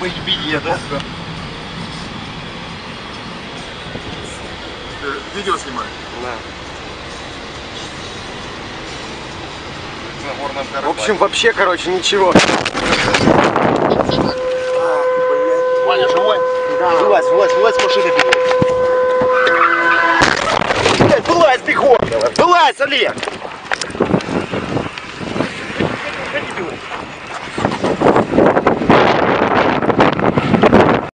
Быть беде, да? Видео снимаю? Да. В общем, вообще, короче, ничего. Ваня, живой? Да. Вылазь, вылазь, вылазь, машина бегут. Блядь, вылазь, бегом! Вылазь, Олег! Ходи.